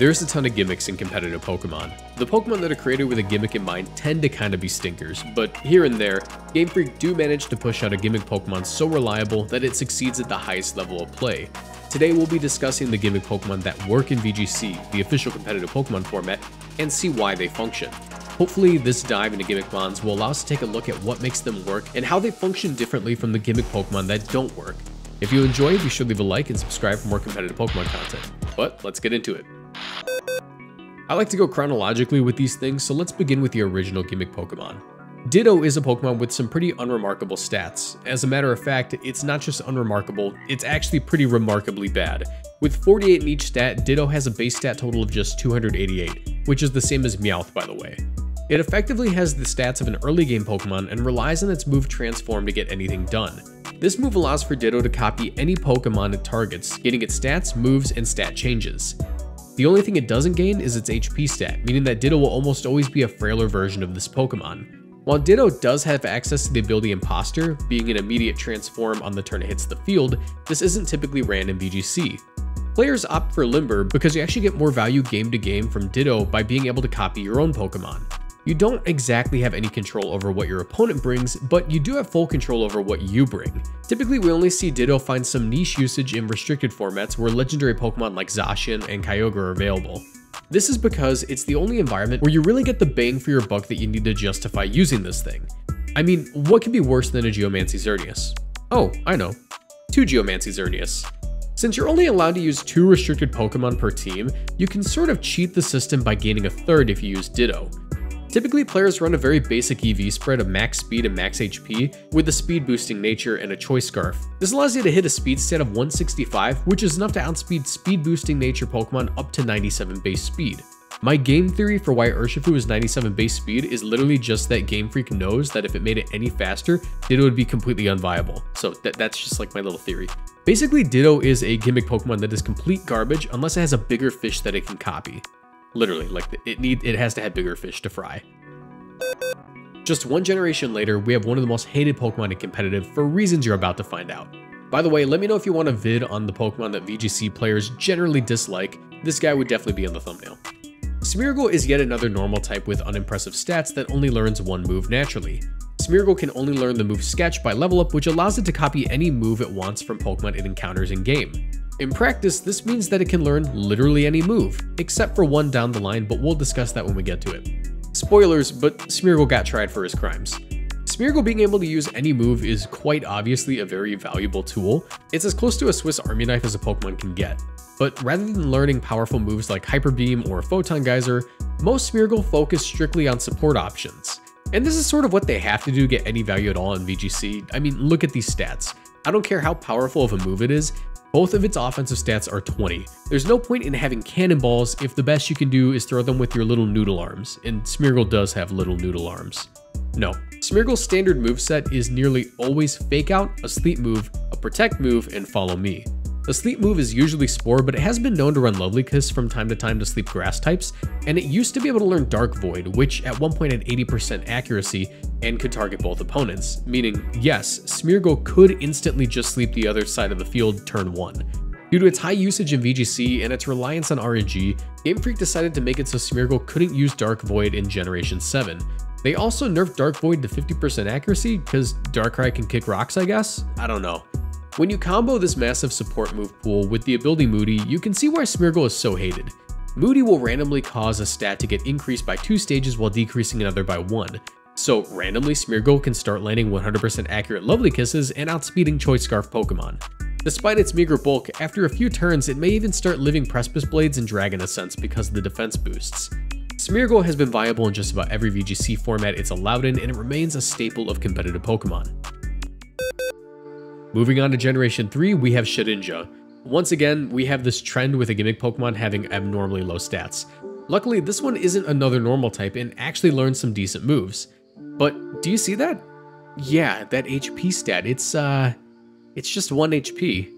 There's a ton of gimmicks in competitive Pokemon. The Pokemon that are created with a gimmick in mind tend to kinda be stinkers, but here and there, Game Freak do manage to push out a gimmick Pokemon so reliable that it succeeds at the highest level of play. Today we'll be discussing the gimmick Pokemon that work in VGC, the official competitive Pokemon format, and see why they function. Hopefully this dive into gimmick mons will allow us to take a look at what makes them work and how they function differently from the gimmick Pokemon that don't work. If you enjoy, be sure to leave a like and subscribe for more competitive Pokemon content. But let's get into it. I like to go chronologically with these things, so let's begin with the original gimmick Pokemon. Ditto is a Pokemon with some pretty unremarkable stats. As a matter of fact, it's not just unremarkable, it's actually pretty remarkably bad. With 48 in each stat, Ditto has a base stat total of just 288, which is the same as Meowth by the way. It effectively has the stats of an early game Pokemon and relies on its move Transform to get anything done. This move allows for Ditto to copy any Pokemon it targets, getting its stats, moves, and stat changes. The only thing it doesn't gain is its HP stat, meaning that Ditto will almost always be a frailer version of this Pokemon. While Ditto does have access to the ability Imposter, being an immediate transform on the turn it hits the field, this isn't typically ran in VGC. Players opt for Limber because you actually get more value game to game from Ditto by being able to copy your own Pokemon. You don't exactly have any control over what your opponent brings, but you do have full control over what you bring. Typically, we only see Ditto find some niche usage in restricted formats where legendary Pokemon like Zacian and Kyogre are available. This is because it's the only environment where you really get the bang for your buck that you need to justify using this thing. I mean, what could be worse than a Geomancy Xerneas? Oh, I know. Two Geomancy Xerneas. Since you're only allowed to use two restricted Pokemon per team, you can sort of cheat the system by gaining a third if you use Ditto. Typically, players run a very basic EV spread of max speed and max HP with a speed boosting nature and a choice scarf. This allows you to hit a speed stat of 165, which is enough to outspeed speed boosting nature Pokemon up to 97 base speed. My game theory for why Urshifu is 97 base speed is literally just that Game Freak knows that if it made it any faster, Ditto would be completely unviable. So th that's just like my little theory. Basically, Ditto is a gimmick Pokemon that is complete garbage unless it has a bigger fish that it can copy. Literally, like it need it has to have bigger fish to fry. Just one generation later, we have one of the most hated Pokemon in competitive for reasons you're about to find out. By the way, let me know if you want a vid on the Pokemon that VGC players generally dislike. This guy would definitely be on the thumbnail. Smeargle is yet another normal type with unimpressive stats that only learns one move naturally. Smeargle can only learn the move Sketch by level up, which allows it to copy any move it wants from Pokemon it encounters in game. In practice, this means that it can learn literally any move, except for one down the line, but we'll discuss that when we get to it. Spoilers, but Smeargle got tried for his crimes. Smeargle being able to use any move is quite obviously a very valuable tool. It's as close to a Swiss army knife as a Pokemon can get. But rather than learning powerful moves like Hyper Beam or Photon Geyser, most Smeargle focus strictly on support options. And this is sort of what they have to do to get any value at all in VGC. I mean, look at these stats. I don't care how powerful of a move it is, both of its offensive stats are 20. There's no point in having cannonballs if the best you can do is throw them with your little noodle arms, and Smeargle does have little noodle arms. No, Smeargle's standard moveset is nearly always Fake Out, a Sleep move, a Protect move, and Follow Me. The sleep move is usually Spore, but it has been known to run Lovely Kiss from time to time to sleep grass types, and it used to be able to learn Dark Void, which at one point had 80% accuracy and could target both opponents, meaning yes, Smeargle could instantly just sleep the other side of the field turn 1. Due to its high usage in VGC and its reliance on RNG, Game Freak decided to make it so Smeargle couldn't use Dark Void in Generation 7. They also nerfed Dark Void to 50% accuracy, because Darkrai can kick rocks I guess? I don't know. When you combo this massive support move pool with the ability Moody, you can see why Smeargle is so hated. Moody will randomly cause a stat to get increased by 2 stages while decreasing another by 1. So randomly Smeargle can start landing 100% accurate Lovely Kisses and outspeeding Choice Scarf Pokemon. Despite its meager bulk, after a few turns it may even start living Precipice Blades and Dragon Ascents because of the defense boosts. Smeargle has been viable in just about every VGC format it's allowed in and it remains a staple of competitive Pokemon. Moving on to Generation 3, we have Shedinja. Once again, we have this trend with a gimmick Pokemon having abnormally low stats. Luckily, this one isn't another normal type and actually learns some decent moves. But do you see that? Yeah, that HP stat, it's uh, it's just 1 HP.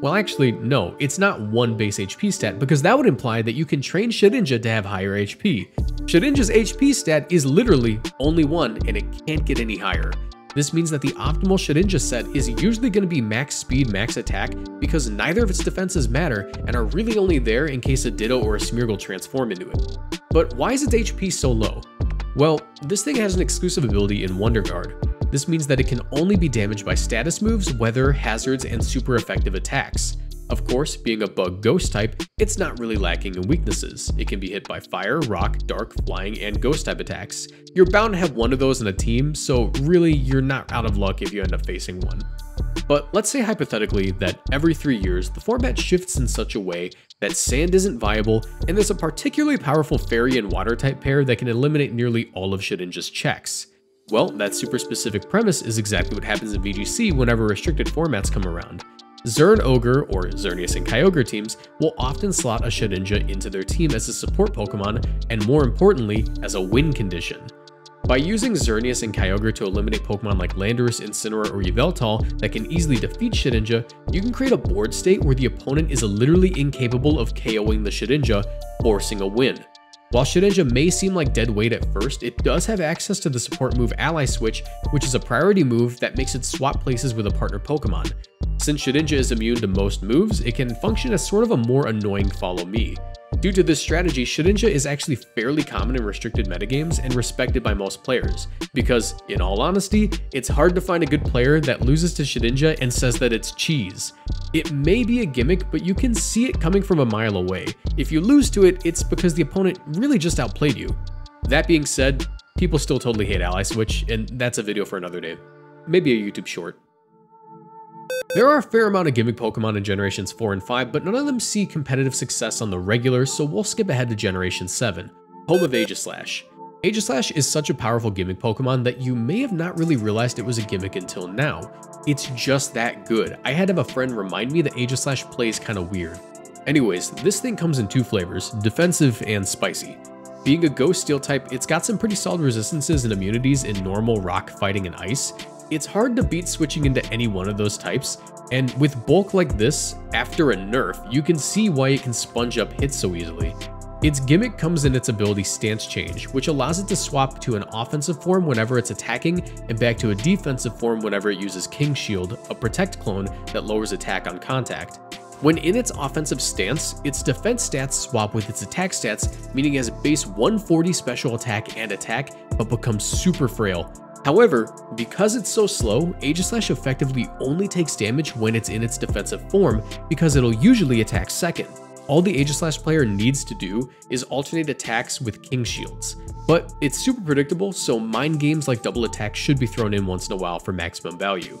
Well, actually, no, it's not one base HP stat because that would imply that you can train Shedinja to have higher HP. Shedinja's HP stat is literally only 1 and it can't get any higher. This means that the optimal Shedinja set is usually going to be max speed, max attack, because neither of its defenses matter and are really only there in case a Ditto or a Smeargle transform into it. But why is its HP so low? Well, this thing has an exclusive ability in Wonder Guard. This means that it can only be damaged by status moves, weather, hazards, and super effective attacks. Of course, being a bug ghost type, it's not really lacking in weaknesses. It can be hit by fire, rock, dark, flying, and ghost type attacks. You're bound to have one of those in a team, so really you're not out of luck if you end up facing one. But let's say hypothetically that every three years, the format shifts in such a way that sand isn't viable, and there's a particularly powerful fairy and water type pair that can eliminate nearly all of Shedinja's checks. Well, that super specific premise is exactly what happens in VGC whenever restricted formats come around. Zern Ogre, or Xerneas and Kyogre teams, will often slot a Shedinja into their team as a support Pokemon, and more importantly, as a win condition. By using Xerneas and Kyogre to eliminate Pokemon like Landorus, Incineroar, or Yveltal that can easily defeat Shedinja, you can create a board state where the opponent is literally incapable of KOing the Shedinja, forcing a win. While Shedinja may seem like dead weight at first, it does have access to the support move Ally Switch, which is a priority move that makes it swap places with a partner Pokemon. Since Shedinja is immune to most moves, it can function as sort of a more annoying follow me. Due to this strategy, Shedinja is actually fairly common in restricted metagames and respected by most players, because, in all honesty, it's hard to find a good player that loses to Shedinja and says that it's cheese. It may be a gimmick, but you can see it coming from a mile away. If you lose to it, it's because the opponent really just outplayed you. That being said, people still totally hate Ally Switch, and that's a video for another day. Maybe a YouTube short. There are a fair amount of gimmick Pokemon in Generations 4 and 5, but none of them see competitive success on the regular, so we'll skip ahead to Generation 7, home of Aegislash. Aegislash is such a powerful gimmick Pokemon that you may have not really realized it was a gimmick until now. It's just that good. I had to have a friend remind me that Aegislash plays kinda weird. Anyways, this thing comes in two flavors, defensive and spicy. Being a ghost steel type, it's got some pretty solid resistances and immunities in normal rock fighting and ice, it's hard to beat switching into any one of those types, and with bulk like this, after a nerf, you can see why it can sponge up hits so easily. Its gimmick comes in its ability Stance Change, which allows it to swap to an offensive form whenever it's attacking and back to a defensive form whenever it uses King Shield, a protect clone that lowers attack on contact. When in its offensive stance, its defense stats swap with its attack stats, meaning it has base 140 special attack and attack, but becomes super frail, However, because it's so slow, Aegislash effectively only takes damage when it's in its defensive form because it'll usually attack second. All the Aegislash player needs to do is alternate attacks with King Shields. But it's super predictable, so mind games like double attack should be thrown in once in a while for maximum value.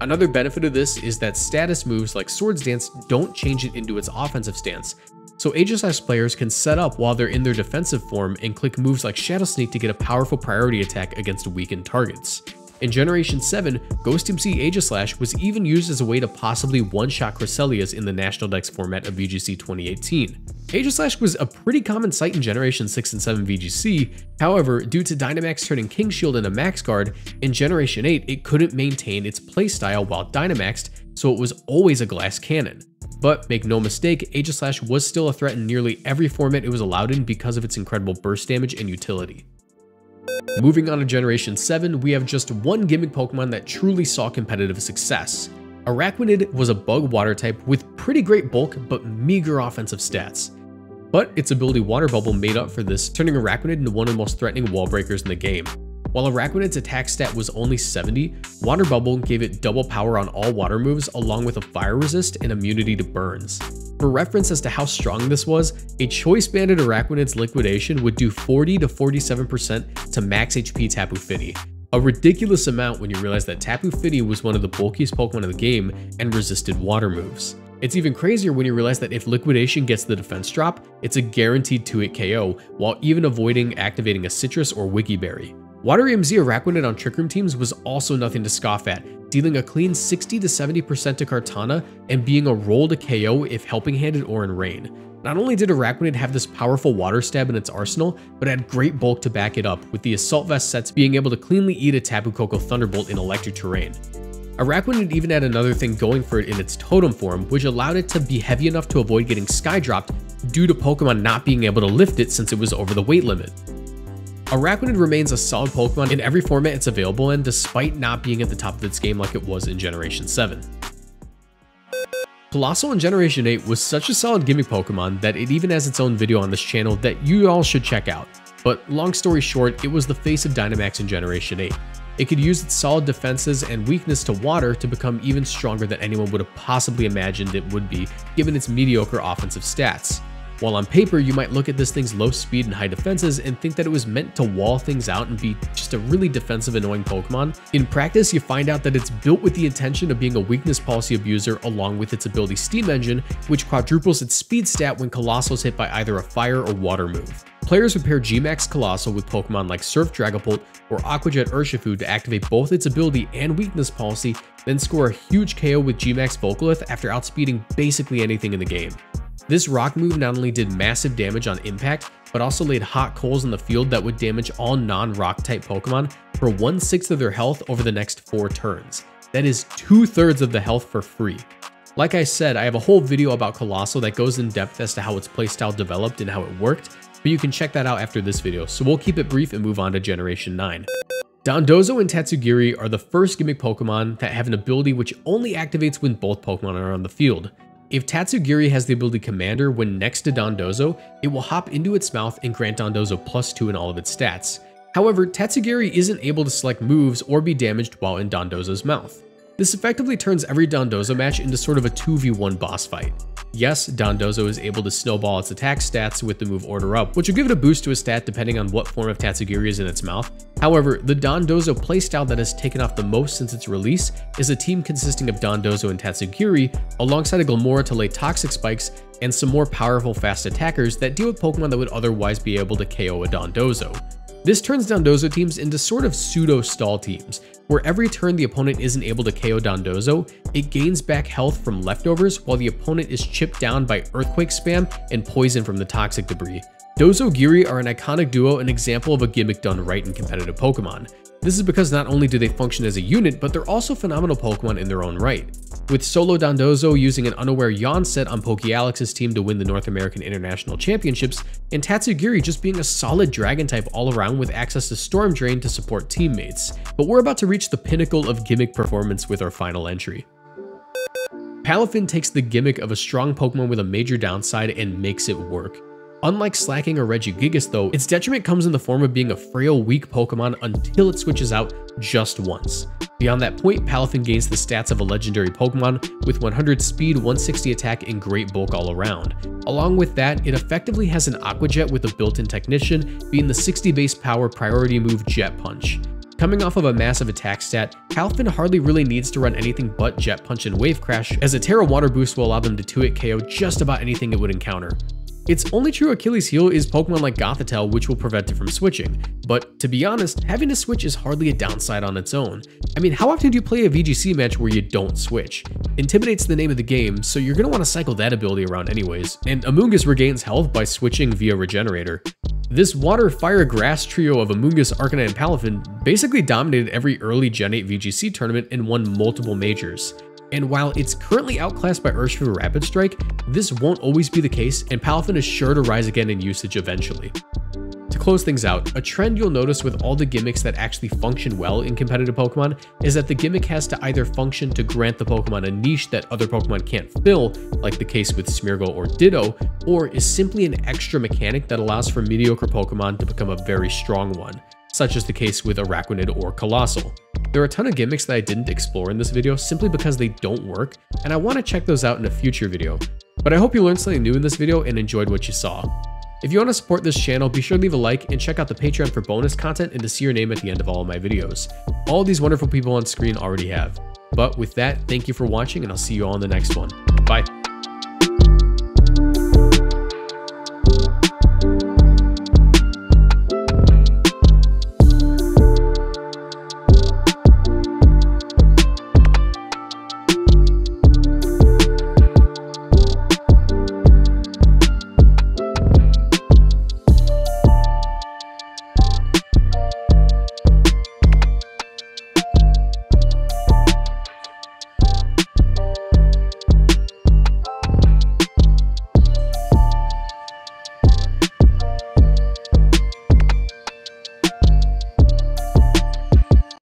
Another benefit of this is that status moves like Swords Dance don't change it into its offensive stance, so Aegislash players can set up while they're in their defensive form and click moves like Shadow Sneak to get a powerful priority attack against weakened targets. In Generation 7, Ghostium Z Aegislash was even used as a way to possibly one-shot Cresselias in the National Dex format of VGC 2018. Aegislash was a pretty common sight in Generation 6 and 7 VGC, however, due to Dynamax turning King Shield into Max Guard, in Generation 8 it couldn't maintain its playstyle while Dynamaxed, so it was always a glass cannon. But make no mistake, Aegislash was still a threat in nearly every format it was allowed in because of its incredible burst damage and utility. Moving on to Generation 7, we have just one gimmick Pokemon that truly saw competitive success. Araquanid was a bug water type with pretty great bulk but meager offensive stats. But its ability Water Bubble made up for this, turning Araquanid into one of the most threatening wall breakers in the game. While Araquanid's attack stat was only 70, Water Bubble gave it double power on all water moves along with a fire resist and immunity to burns. For reference as to how strong this was, a Choice Banded Araquanid's liquidation would do 40 to 47% to max HP Tapu Fini, a ridiculous amount when you realize that Tapu Fini was one of the bulkiest Pokemon in the game and resisted water moves. It's even crazier when you realize that if Liquidation gets the defense drop, it's a guaranteed 2-hit KO, while even avoiding activating a Sitrus or Wiki Berry. Waterium Z Araquanid on Trick Room teams was also nothing to scoff at, dealing a clean 60 to 70% to Kartana and being a roll to KO if helping handed or in rain. Not only did Araquanid have this powerful water stab in its arsenal, but had great bulk to back it up, with the Assault Vest sets being able to cleanly eat a Tapu Koko Thunderbolt in electric terrain. Araquanid even had another thing going for it in its totem form, which allowed it to be heavy enough to avoid getting sky dropped due to Pokemon not being able to lift it since it was over the weight limit. Araquanid remains a solid Pokemon in every format it's available in despite not being at the top of its game like it was in Generation 7. Coalossal in Generation 8 was such a solid gimmick Pokemon that it even has its own video on this channel that you all should check out. But long story short, it was the face of Dynamax in Generation 8. It could use its solid defenses and weakness to water to become even stronger than anyone would have possibly imagined it would be, given its mediocre offensive stats. While on paper, you might look at this thing's low speed and high defenses and think that it was meant to wall things out and be just a really defensive annoying Pokemon. In practice, you find out that it's built with the intention of being a weakness policy abuser along with its ability Steam Engine, which quadruples its speed stat when Coalossal is hit by either a fire or water move. Players would pair Gmax Coalossal with Pokemon like Surf Dragapult or Aqua Jet Urshifu to activate both its ability and weakness policy, then score a huge KO with Gmax Volcalith after outspeeding basically anything in the game. This rock move not only did massive damage on impact, but also laid hot coals in the field that would damage all non-rock type Pokemon for one-sixth of their health over the next 4 turns. That is two-thirds of the health for free. Like I said, I have a whole video about Coalossal that goes in depth as to how its playstyle developed and how it worked, but you can check that out after this video, so we'll keep it brief and move on to Generation 9. Dondozo and Tatsugiri are the first gimmick Pokemon that have an ability which only activates when both Pokemon are on the field. If Tatsugiri has the ability Commander when next to Dondozo, it will hop into its mouth and grant Dondozo plus 2 in all of its stats. However, Tatsugiri isn't able to select moves or be damaged while in Dondozo's mouth. This effectively turns every Dondozo match into sort of a 2v1 boss fight. Yes, Dondozo is able to snowball its attack stats with the move Order Up, which will give it a boost to a stat depending on what form of Tatsugiri is in its mouth. However, the Dondozo playstyle that has taken off the most since its release is a team consisting of Dondozo and Tatsugiri, alongside a Glimmora to lay Toxic Spikes and some more powerful fast attackers that deal with Pokemon that would otherwise be able to KO a Dondozo. This turns Dondozo teams into sort of pseudo-stall teams, where every turn the opponent isn't able to KO Dondozo, it gains back health from leftovers while the opponent is chipped down by Earthquake spam and poison from the toxic debris. Dozogiri are an iconic duo an example of a gimmick done right in competitive Pokemon. This is because not only do they function as a unit, but they're also phenomenal Pokemon in their own right with Solo Dondozo using an unaware Yawn set on Pokealex's team to win the North American International Championships, and Tatsugiri just being a solid Dragon type all around with access to Storm Drain to support teammates. But we're about to reach the pinnacle of gimmick performance with our final entry. Palafin takes the gimmick of a strong Pokemon with a major downside and makes it work. Unlike Slaking or Regigigas though, its detriment comes in the form of being a frail, weak Pokemon until it switches out just once. Beyond that point, Palafin gains the stats of a legendary Pokemon with 100 speed, 160 attack, and great bulk all around. Along with that, it effectively has an Aqua Jet with a built-in Technician, being the 60 base power priority move Jet Punch. Coming off of a massive attack stat, Palafin hardly really needs to run anything but Jet Punch and Wave Crash, as a Tera Water Boost will allow them to 2-hit KO just about anything it would encounter. Its only true Achilles heel is Pokemon like Gothitelle which will prevent it from switching, but to be honest, having to switch is hardly a downside on its own. I mean, how often do you play a VGC match where you don't switch? Intimidate's the name of the game, so you're going to want to cycle that ability around anyways, and Amoonguss regains health by switching via Regenerator. This Water, Fire, Grass trio of Amoonguss, Arcanine, and Palafin basically dominated every early Gen 8 VGC tournament and won multiple majors. And while it's currently outclassed by Urshifu Rapid Strike, this won't always be the case, and Palafin is sure to rise again in usage eventually. To close things out, a trend you'll notice with all the gimmicks that actually function well in competitive Pokemon is that the gimmick has to either function to grant the Pokemon a niche that other Pokemon can't fill, like the case with Smeargle or Ditto, or is simply an extra mechanic that allows for mediocre Pokemon to become a very strong one, such as the case with Araquanid or Coalossal. There are a ton of gimmicks that I didn't explore in this video simply because they don't work, and I want to check those out in a future video. But I hope you learned something new in this video and enjoyed what you saw. If you want to support this channel, be sure to leave a like and check out the Patreon for bonus content and to see your name at the end of all of my videos. All these wonderful people on screen already have. But with that, thank you for watching and I'll see you all in the next one. Bye.